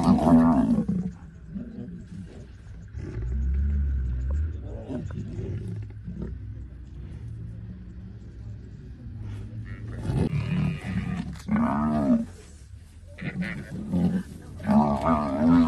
はね、この、Oh,